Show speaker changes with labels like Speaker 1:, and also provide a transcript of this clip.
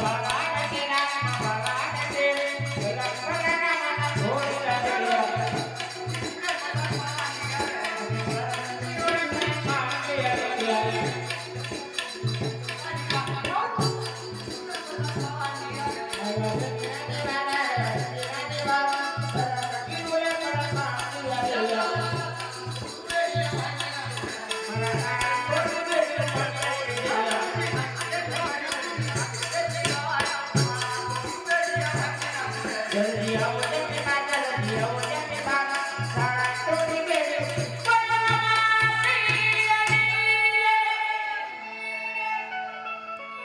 Speaker 1: Bye-bye.